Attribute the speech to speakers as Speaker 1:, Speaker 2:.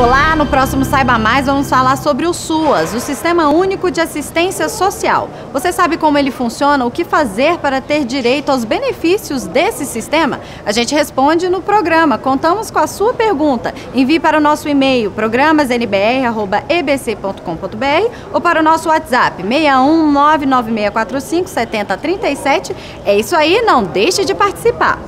Speaker 1: Olá, no próximo Saiba Mais vamos falar sobre o SUAS, o Sistema Único de Assistência Social. Você sabe como ele funciona? O que fazer para ter direito aos benefícios desse sistema? A gente responde no programa. Contamos com a sua pergunta. Envie para o nosso e-mail programasnbr@ebc.com.br ou para o nosso WhatsApp 61 99645 É isso aí, não deixe de participar.